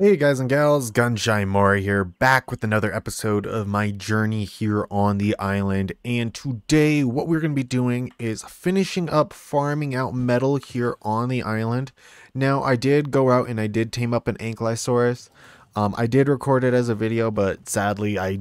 Hey guys and gals, GunShyMoray here, back with another episode of my journey here on the island. And today, what we're going to be doing is finishing up farming out metal here on the island. Now, I did go out and I did tame up an Ankylosaurus. Um, I did record it as a video, but sadly, I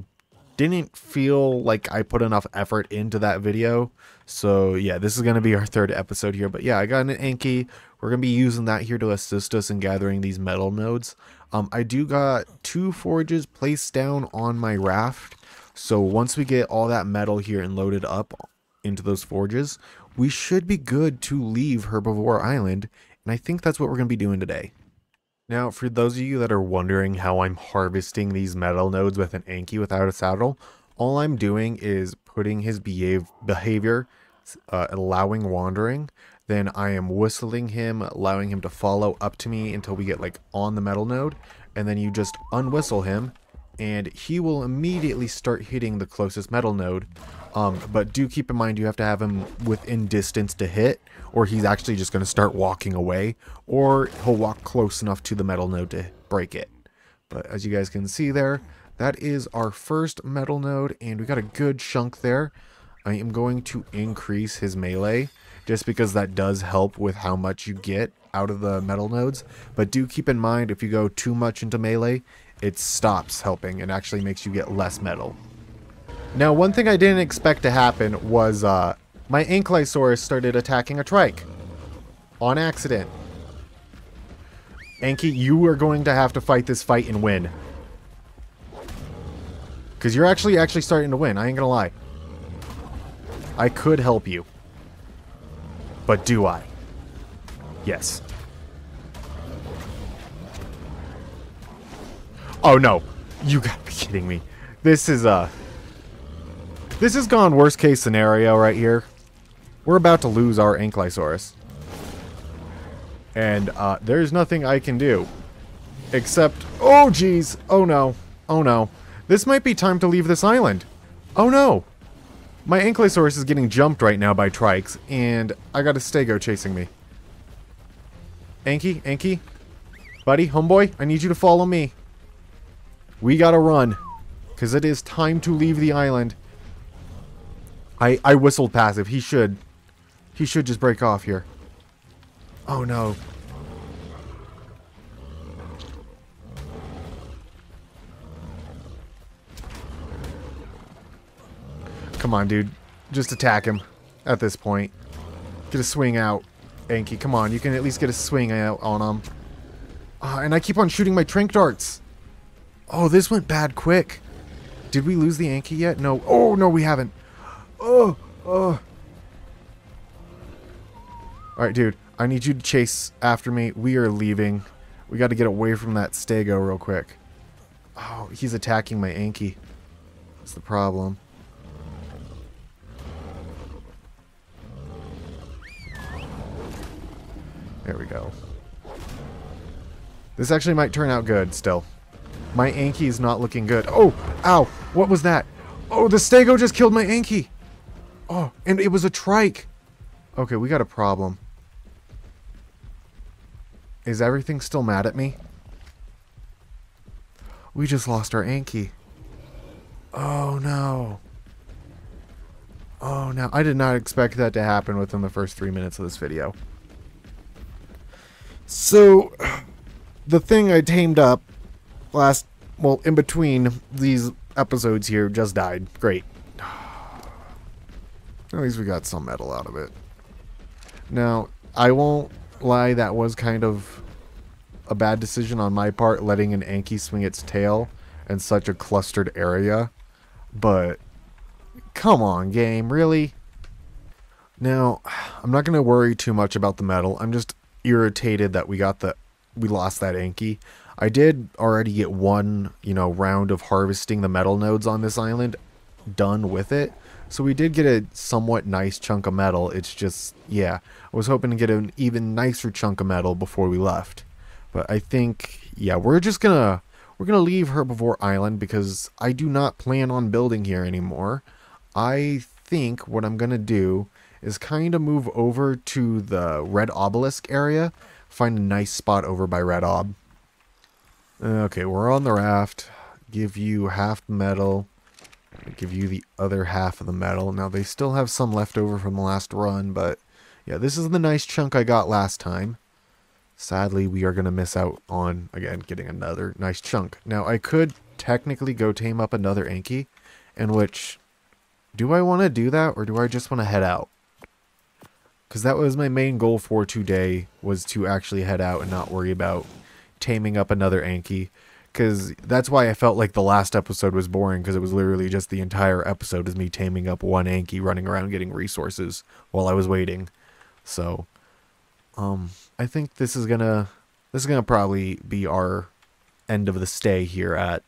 didn't feel like I put enough effort into that video. So yeah, this is going to be our third episode here. But yeah, I got an Anky. We're going to be using that here to assist us in gathering these metal nodes. Um, I do got two forges placed down on my raft. So once we get all that metal here and loaded up into those forges, we should be good to leave Herbivore Island. And I think that's what we're going to be doing today. Now, for those of you that are wondering how I'm harvesting these metal nodes with an Anky without a saddle, all I'm doing is putting his behave behavior, uh, allowing wandering, then I am whistling him, allowing him to follow up to me until we get like on the metal node, and then you just unwhistle him, and he will immediately start hitting the closest metal node. Um, but do keep in mind you have to have him within distance to hit, or he's actually just going to start walking away, or he'll walk close enough to the metal node to break it. But as you guys can see there, that is our first metal node, and we got a good chunk there. I am going to increase his melee just because that does help with how much you get out of the metal nodes. But do keep in mind if you go too much into melee, it stops helping and actually makes you get less metal. Now, one thing I didn't expect to happen was uh, my Ankylosaurus started attacking a trike on accident. Anky, you are going to have to fight this fight and win. Because you're actually actually starting to win, I ain't gonna lie. I could help you. But do I? Yes. Oh no. You gotta be kidding me. This is, uh... This has gone worst case scenario right here. We're about to lose our Ankylosaurus. And, uh, there's nothing I can do. Except... Oh, jeez. Oh, no. Oh, no. This might be time to leave this island. Oh, no. My Ankylosaurus is getting jumped right now by trikes, and I got a Stego chasing me. Anky, Anky, buddy, homeboy, I need you to follow me. We gotta run, because it is time to leave the island. I, I whistled passive. He should. He should just break off here. Oh no. Come on, dude. Just attack him at this point. Get a swing out, Anky. Come on, you can at least get a swing out on him. Uh, and I keep on shooting my tranq darts. Oh, this went bad quick. Did we lose the Anky yet? No. Oh, no, we haven't. Oh, oh. Alright, dude. I need you to chase after me. We are leaving. We got to get away from that Stego real quick. Oh, he's attacking my Anky. That's the problem. There we go. This actually might turn out good still. My Anki is not looking good. Oh, ow, what was that? Oh, the Stego just killed my Anki! Oh, and it was a trike. Okay, we got a problem. Is everything still mad at me? We just lost our Anki. Oh, no. Oh, no. I did not expect that to happen within the first three minutes of this video. So, the thing I tamed up last, well, in between these episodes here just died. Great. At least we got some metal out of it. Now, I won't lie, that was kind of a bad decision on my part, letting an Anky swing its tail in such a clustered area. But, come on, game, really? Now, I'm not going to worry too much about the metal. I'm just irritated that we got the we lost that Anky. I did already get one, you know, round of harvesting the metal nodes on this island done with it. So we did get a somewhat nice chunk of metal. It's just, yeah, I was hoping to get an even nicer chunk of metal before we left. But I think, yeah, we're just gonna, we're gonna leave Herbivore Island because I do not plan on building here anymore. I think what I'm gonna do is kind of move over to the Red Obelisk area. Find a nice spot over by Red Ob. Okay, we're on the raft. Give you half metal. Give you the other half of the metal. Now, they still have some left over from the last run, but yeah, this is the nice chunk I got last time. Sadly, we are going to miss out on, again, getting another nice chunk. Now, I could technically go tame up another Anky, in which, do I want to do that, or do I just want to head out? Because that was my main goal for today, was to actually head out and not worry about taming up another Anky. Because that's why I felt like the last episode was boring, because it was literally just the entire episode is me taming up one Anky, running around getting resources while I was waiting. So, um, I think this is gonna this is gonna probably be our end of the stay here at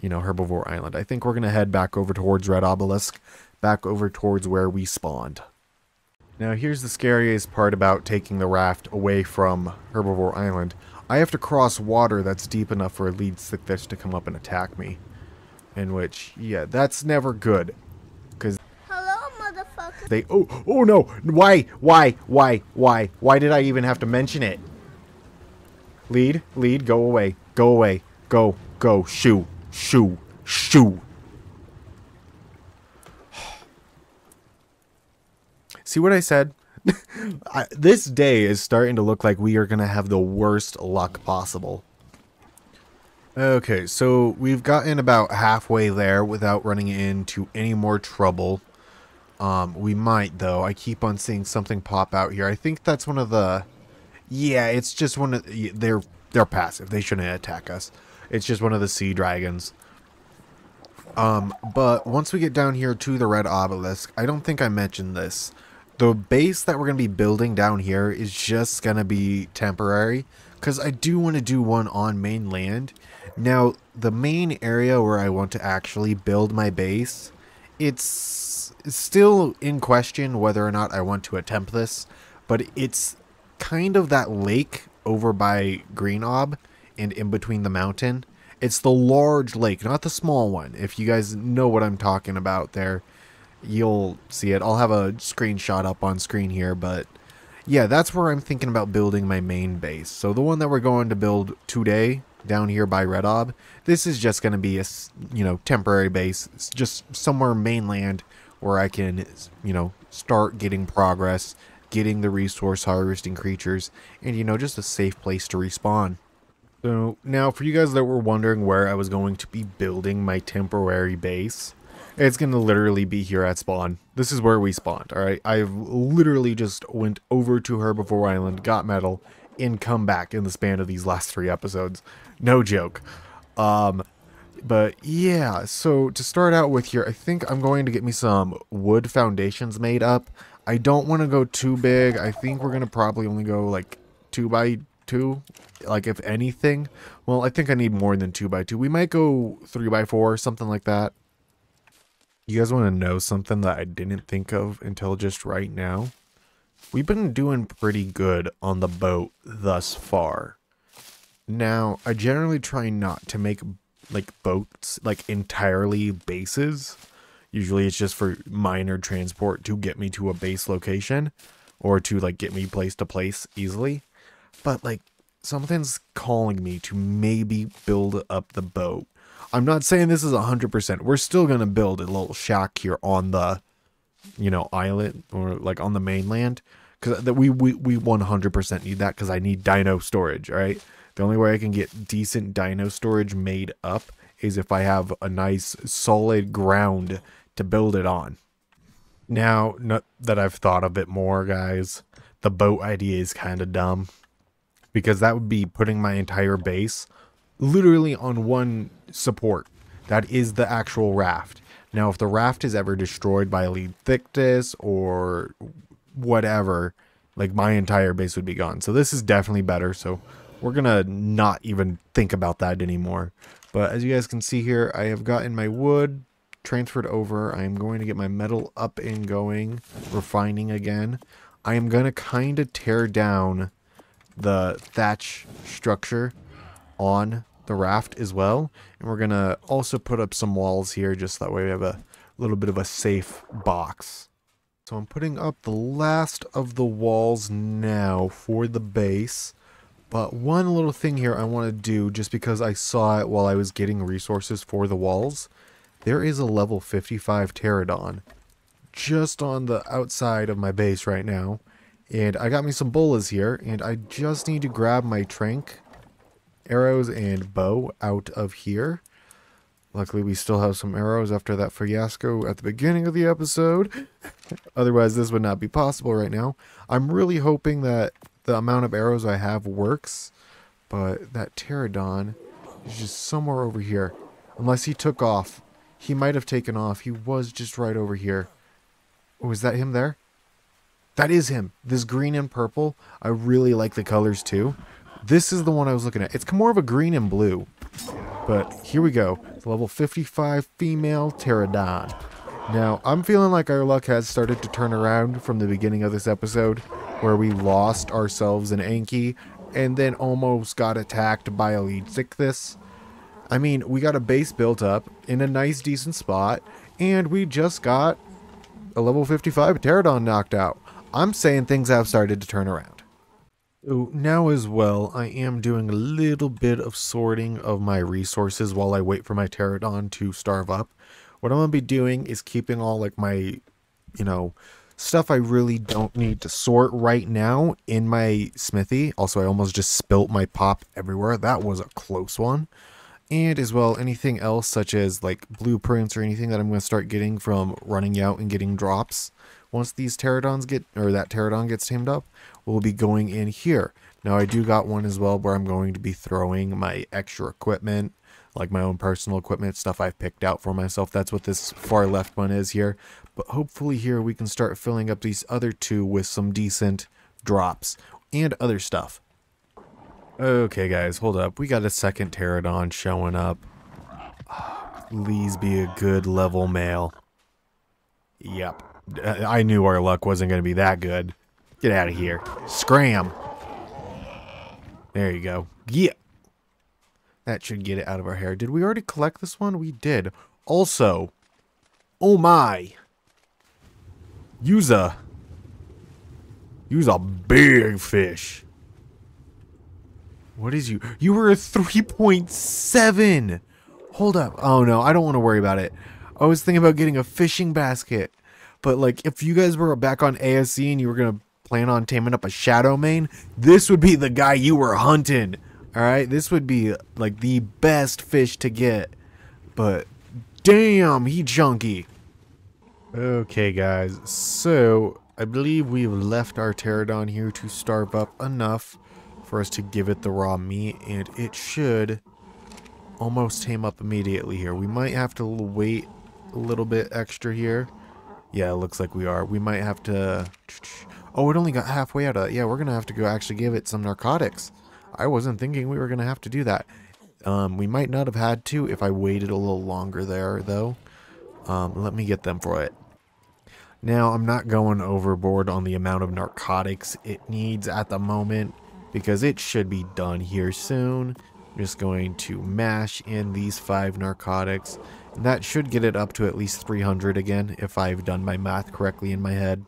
you know Herbivore Island. I think we're gonna head back over towards Red Obelisk, back over towards where we spawned. Now here's the scariest part about taking the raft away from Herbivore Island. I have to cross water that's deep enough for a Leedsichthys to come up and attack me. In which, yeah, that's never good. Cause Hello, motherfucker. They oh oh no why why why why why did I even have to mention it? Lead lead go away go away go go shoo shoo shoo. See what I said? I, this day is starting to look like we are going to have the worst luck possible. Okay, so we've gotten about halfway there without running into any more trouble. Um, we might though. I keep on seeing something pop out here. I think that's one of the. Yeah, it's just one of they're they're passive. They shouldn't attack us. It's just one of the sea dragons. Um, but once we get down here to the red obelisk, I don't think I mentioned this. The base that we're gonna be building down here is just gonna be temporary because I do want to do one on mainland. Now, the main area where I want to actually build my base, it's still in question whether or not I want to attempt this, but it's kind of that lake over by Green Ob and in between the mountain. It's the large lake, not the small one. If you guys know what I'm talking about there, you'll see it. I'll have a screenshot up on screen here, but yeah, that's where I'm thinking about building my main base. So the one that we're going to build today down here by Red Ob, this is just going to be a, you know, temporary base. It's just somewhere mainland where I can, you know, start getting progress, getting the resource harvesting creatures, and, you know, just a safe place to respawn. So, now for you guys that were wondering where I was going to be building my temporary base, it's going to literally be here at spawn. This is where we spawned, alright? I've literally just went over to Herbivore Island, got metal, and come back in the span of these last three episodes. No joke. Um, but yeah, so to start out with here, I think I'm going to get me some wood foundations made up. I don't want to go too big. I think we're going to probably only go like 2 by 2 like if anything. Well, I think I need more than 2 by 2 We might go 3 by 4 something like that. You guys want to know something that I didn't think of until just right now? We've been doing pretty good on the boat thus far. Now, I generally try not to make like boats like entirely bases. Usually it's just for minor transport to get me to a base location or to like get me place to place easily. But like something's calling me to maybe build up the boat. I'm not saying this is 100%. We're still going to build a little shack here on the you know island or like on the mainland cuz that we we we 100% need that cuz I need dino storage, all right? The only way I can get decent dino storage made up is if I have a nice solid ground to build it on. Now, not that I've thought of it more, guys, the boat idea is kind of dumb. Because that would be putting my entire base literally on one support. That is the actual raft. Now, if the raft is ever destroyed by Leedsichthys or whatever, like my entire base would be gone. So this is definitely better. So we're gonna not even think about that anymore. But as you guys can see here, I have gotten my wood transferred over. I am going to get my metal up and going, refining again. I am going to kind of tear down the thatch structure on the raft as well. And we're going to also put up some walls here just that way we have a little bit of a safe box. So I'm putting up the last of the walls now for the base. But one little thing here I want to do, just because I saw it while I was getting resources for the walls, there is a level 55 Pterodon just on the outside of my base right now. And I got me some bolas here, and I just need to grab my tranq, arrows, and bow out of here. Luckily, we still have some arrows after that fiasco at the beginning of the episode. Otherwise, this would not be possible right now. I'm really hoping that the amount of arrows I have works, but that pterodon is just somewhere over here. Unless he took off. He might have taken off. He was just right over here. Oh, is that him there? That is him. This green and purple. I really like the colors too. This is the one I was looking at. It's more of a green and blue. But here we go. It's level 55 female pterodon. Now, I'm feeling like our luck has started to turn around from the beginning of this episode, where we lost ourselves in Anki and then almost got attacked by a lead Leedsichthys. I mean, we got a base built up in a nice, decent spot, and we just got a level 55 Pterodon knocked out. I'm saying things have started to turn around. Now as well, I am doing a little bit of sorting of my resources while I wait for my Pterodon to starve up. What I'm going to be doing is keeping all like my, you know, stuff I really don't need to sort right now in my smithy. Also, I almost just spilt my pop everywhere. That was a close one. And as well, anything else such as like blueprints or anything that I'm going to start getting from running out and getting drops. Once these pterodons get, or that pterodon gets tamed up, we'll be going in here. Now I do got one as well where I'm going to be throwing my extra equipment, like my own personal equipment, stuff I've picked out for myself. That's what this far left one is here. But hopefully here we can start filling up these other two with some decent drops and other stuff. Okay guys, hold up. We got a second pterodon showing up. Ah, please be a good level male. Yep. Uh, I knew our luck wasn't going to be that good. Get out of here. Scram. There you go. Yeah. That should get it out of our hair. Did we already collect this one? We did. Also, oh my. Use a, use a big fish. What is you? You were a 3.7. Hold up. Oh no, I don't want to worry about it. I was thinking about getting a fishing basket. But like if you guys were back on ASE and you were to plan on taming up a Shadowmane, this would be the guy you were hunting. All right, this would be like the best fish to get. But damn, he chunky. Okay, guys. So, I believe we've left our pterodon here to starve up enough for us to give it the raw meat, and it should almost tame up immediately here. We might have to wait a little bit extra here. Yeah, it looks like we are. We might have to... Oh, it only got halfway out of. Yeah, we're going to have to go actually give it some narcotics. I wasn't thinking we were going to have to do that. Um, we might not have had to if I waited a little longer there, though. Um, let me get them for it. Now, I'm not going overboard on the amount of narcotics it needs at the moment because it should be done here soon. I'm just going to mash in these five narcotics. That should get it up to at least 300 again if I've done my math correctly in my head.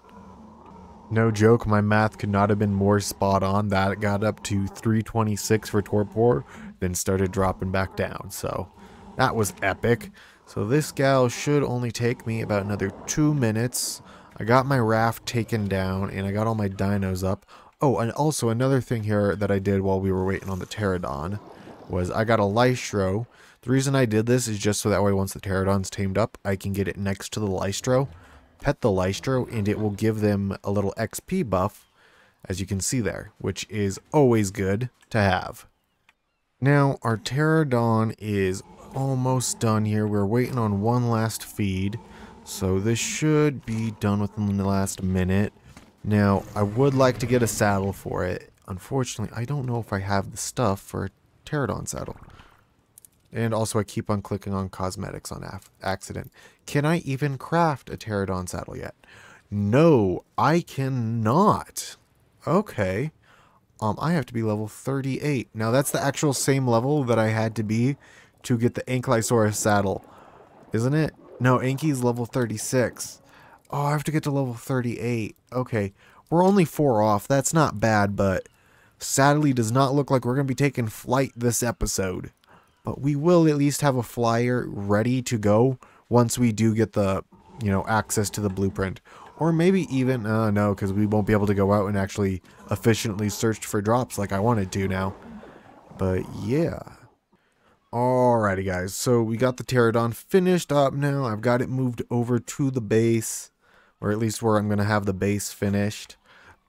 No joke, my math could not have been more spot on. That got up to 326 for Torpor, then started dropping back down. So that was epic. So this gal should only take me about another two minutes. I got my raft taken down and I got all my dinos up. Oh, and also another thing here that I did while we were waiting on the Pterodon was I got a Lystro. The reason I did this is just so that way once the Pterodon's tamed up, I can get it next to the Lystro pet the Lystro and it will give them a little XP buff, as you can see there, which is always good to have. Now, our Pterodon is almost done here. We're waiting on one last feed, so this should be done within the last minute. Now, I would like to get a saddle for it. Unfortunately, I don't know if I have the stuff for a Pterodon saddle. And also I keep on clicking on cosmetics on accident. Can I even craft a Pterodon saddle yet? No, I cannot. Okay. Um, I have to be level 38. Now that's the actual same level that I had to be to get the Ankylosaurus saddle. Isn't it? No, Anky's level 36. Oh, I have to get to level 38. Okay. We're only four off. That's not bad, but sadly does not look like we're going to be taking flight this episode. But we will at least have a flyer ready to go once we do get the, you know, access to the blueprint. Or maybe even, uh, no, because we won't be able to go out and actually efficiently search for drops like I wanted to now. But yeah. Alrighty guys, so we got the Pterodon finished up now. I've got it moved over to the base, or at least where I'm going to have the base finished.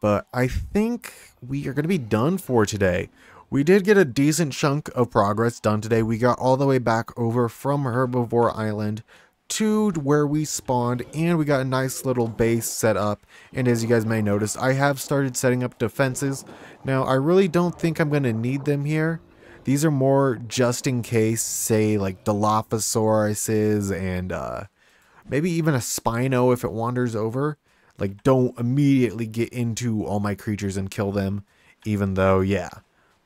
But I think we are going to be done for today. We did get a decent chunk of progress done today. We got all the way back over from Herbivore Island to where we spawned and we got a nice little base set up. And as you guys may notice I have started setting up defenses. Now I really don't think I'm gonna need them here. These are more just in case say like Dilophosauruses and uh, maybe even a Spino if it wanders over. Like don't immediately get into all my creatures and kill them even though yeah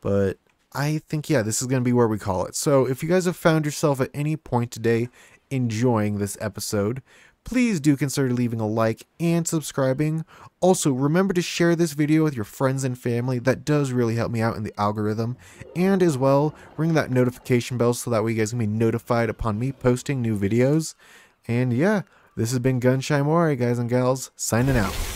but I think, yeah, this is going to be where we call it. So if you guys have found yourself at any point today enjoying this episode, please do consider leaving a like and subscribing. Also, remember to share this video with your friends and family. That does really help me out in the algorithm. And as well, ring that notification bell so that way you guys can be notified upon me posting new videos. And yeah, this has been GunShyMoray, guys and gals, signing out.